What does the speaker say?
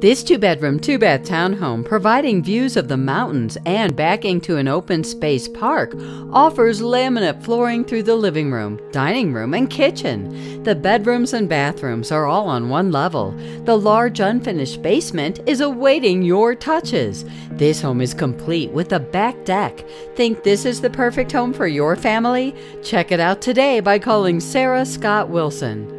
This two bedroom, two bath townhome, providing views of the mountains and backing to an open space park, offers laminate flooring through the living room, dining room, and kitchen. The bedrooms and bathrooms are all on one level. The large unfinished basement is awaiting your touches. This home is complete with a back deck. Think this is the perfect home for your family? Check it out today by calling Sarah Scott Wilson.